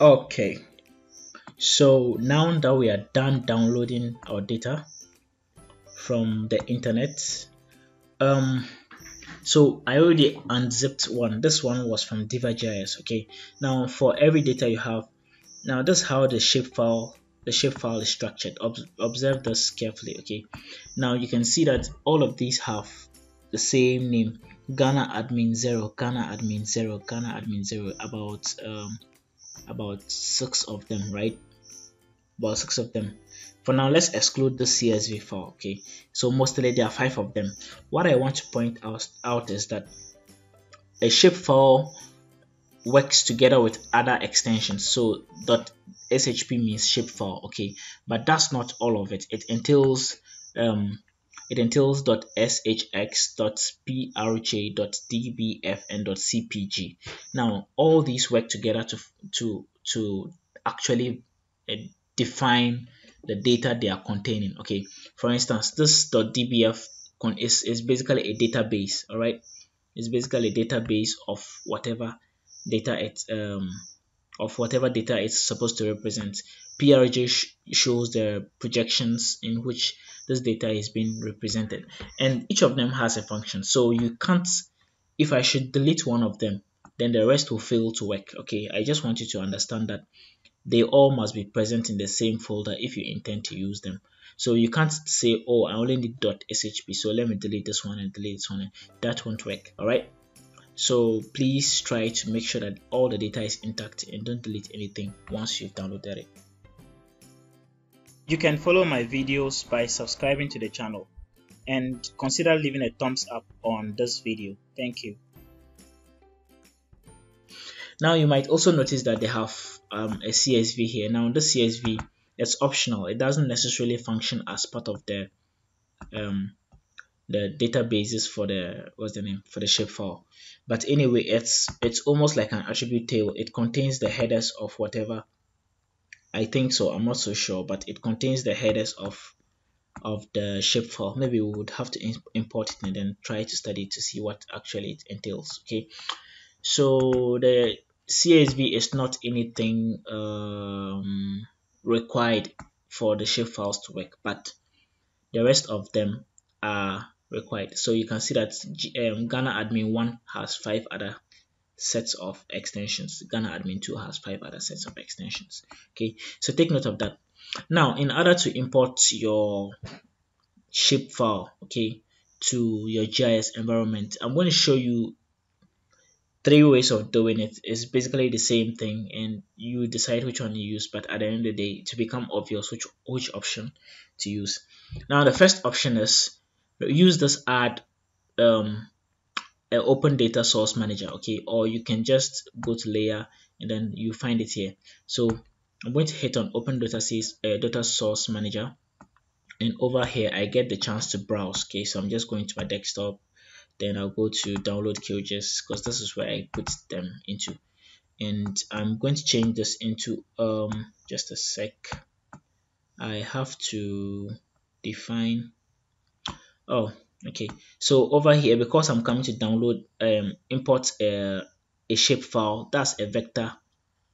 okay. So now that we are done downloading our data from the internet um so i already unzipped one. This one was from DIVA-GIS okay? Now for every data you have now this is how the shapefile the shapefile is structured. Ob observe this carefully okay? Now you can see that all of these have the same name. Ghana admin 0 Ghana admin 0 Ghana admin 0 about um, about six of them right? About six of them. For now let's exclude the csv file okay? So mostly there are five of them. What i want to point out, out is that a shapefile works together with other extensions. So dot shp means shapefile okay? But that's not all of it. It entails um it entails .shx, .prj, .dbf, and .cpg. Now, all these work together to to to actually uh, define the data they are containing. Okay, for instance, this .dbf is is basically a database. All right, it's basically a database of whatever data it um of whatever data it's supposed to represent. PRJ sh shows the projections in which this data is being represented. And each of them has a function. So you can't if I should delete one of them then the rest will fail to work. Okay I just want you to understand that they all must be present in the same folder if you intend to use them. So you can't say oh I only need .shp so let me delete this one and delete this one that won't work. All right? So please try to make sure that all the data is intact and don't delete anything once you've downloaded it you can follow my videos by subscribing to the channel and consider leaving a thumbs up on this video. Thank you. Now you might also notice that they have um, a CSV here. Now the CSV it's optional. It doesn't necessarily function as part of the um, the databases for the what's the name for the shapefile. But anyway, it's it's almost like an attribute table. It contains the headers of whatever I think so. I'm not so sure, but it contains the headers of of the shapefile. Maybe we would have to import it and then try to study to see what actually it entails. Okay, so the CSV is not anything um, required for the shapefiles to work, but the rest of them are required. So you can see that um, Ghana Admin 1 has five other sets of extensions. Ghana admin 2 has five other sets of extensions. Okay so take note of that. Now in order to import your shapefile okay to your gis environment i'm going to show you three ways of doing it. It's basically the same thing and you decide which one you use but at the end of the day to become obvious which which option to use. Now the first option is use this add um, open data source manager okay? Or you can just go to layer and then you find it here. So i'm going to hit on open data, source, uh, data source manager. And over here i get the chance to browse okay? So i'm just going to my desktop. Then i'll go to download QGIS because this is where i put them into. And i'm going to change this into um just a sec. I have to define oh okay. So over here because i'm coming to download um import a, a shape file that's a vector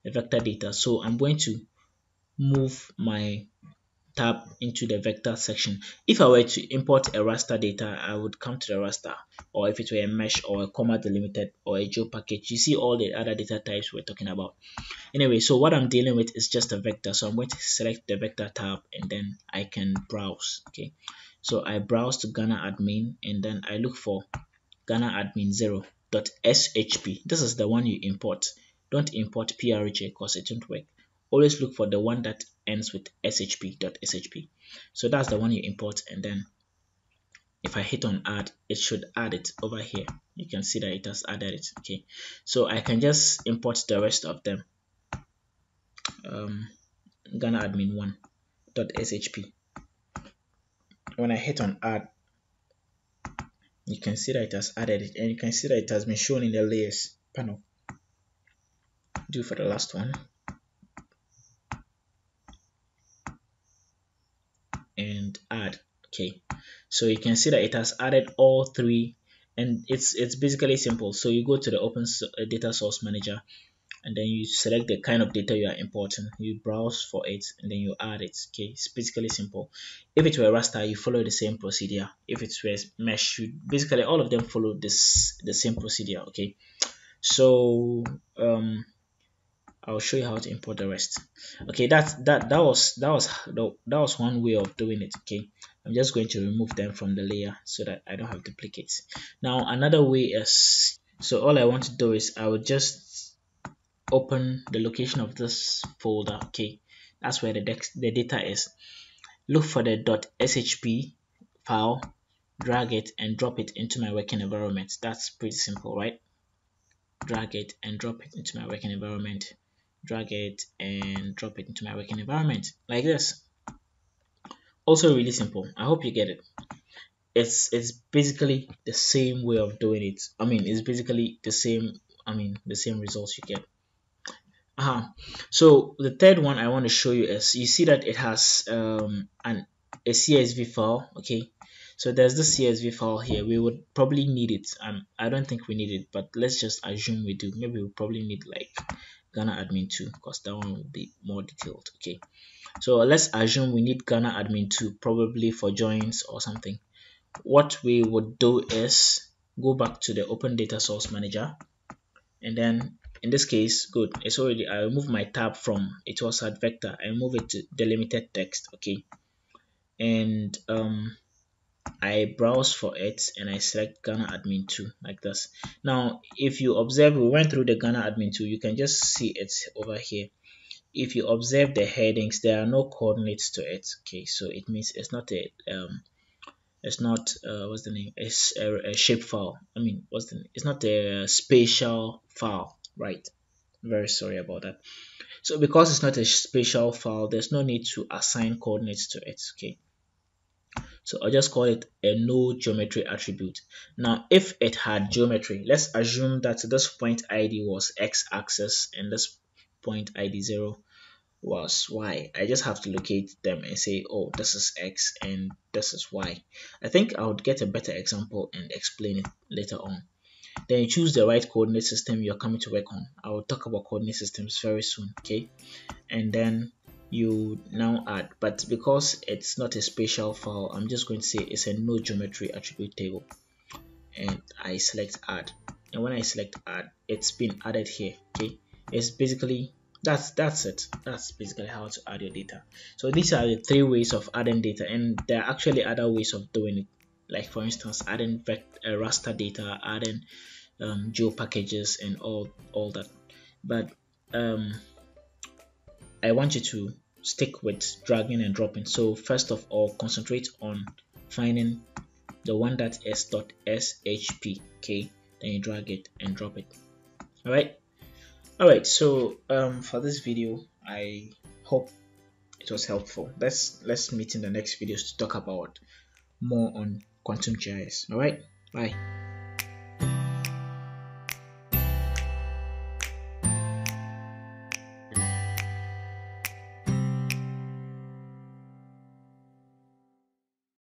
a vector data. So i'm going to move my tab into the vector section. If i were to import a raster data i would come to the raster or if it were a mesh or a comma delimited or a geo package you see all the other data types we're talking about. Anyway so what i'm dealing with is just a vector. So i'm going to select the vector tab and then i can browse okay so I browse to Ghana admin and then I look for Ghana admin 0.shp. This is the one you import. Don't import PRJ because it won't work. Always look for the one that ends with shp.shp. So that's the one you import and then if I hit on add, it should add it over here. You can see that it has added it. Okay, so I can just import the rest of them. Um, Ghana admin 1.shp when I hit on add you can see that it has added it and you can see that it has been shown in the layers. Panel. Do for the last one. And add. Okay. So you can see that it has added all three and it's it's basically simple. So you go to the open uh, data source manager and then you select the kind of data you are importing. You browse for it and then you add it okay? It's basically simple. If it were raster you follow the same procedure. If it was mesh you basically all of them follow this the same procedure okay? So um I'll show you how to import the rest. Okay that that that was that was that was one way of doing it okay? I'm just going to remove them from the layer so that I don't have duplicates. Now another way is so all I want to do is I will just open the location of this folder okay? That's where the, the data is. Look for the .shp file drag it and drop it into my working environment. That's pretty simple right? Drag it and drop it into my working environment. Drag it and drop it into my working environment like this. Also really simple. I hope you get it. It's it's basically the same way of doing it. I mean it's basically the same i mean the same results you get uh -huh. so the third one i want to show you is you see that it has um an a csv file okay? So there's the csv file here. We would probably need it um i don't think we need it but let's just assume we do. Maybe we'll probably need like Ghana admin 2 because that one will be more detailed okay? So let's assume we need Ghana admin 2 probably for joins or something. What we would do is go back to the open data source manager and then in this case good it's already I remove my tab from it was at vector I move it to delimited text okay and um I browse for it and I select Ghana admin 2 like this. Now, if you observe, we went through the Ghana admin 2, you can just see it over here. If you observe the headings, there are no coordinates to it. Okay, so it means it's not a um, it's not uh, what's the name? It's a, a shape file. I mean, what's the name? It's not a spatial file, right? Very sorry about that. So because it's not a spatial file, there's no need to assign coordinates to it. Okay so I'll just call it a no geometry attribute. Now, if it had geometry, let's assume that this point ID was x-axis and this point ID 0 was y. I just have to locate them and say, oh, this is x and this is y. I think I would get a better example and explain it later on. Then you choose the right coordinate system you're coming to work on. I will talk about coordinate systems very soon, okay? And then you now add but because it's not a spatial file i'm just going to say it's a no geometry attribute table. And i select add. And when i select add it's been added here okay? It's basically that's that's it. That's basically how to add your data. So these are the three ways of adding data and there are actually other ways of doing it like for instance adding uh, raster data adding um, geo packages and all all that but um, I want you to stick with dragging and dropping. So first of all, concentrate on finding the one that is .shp, okay? Then you drag it and drop it. All right. All right. So um, for this video, I hope it was helpful. Let's let's meet in the next videos to talk about more on Quantum GIS. All right. Bye.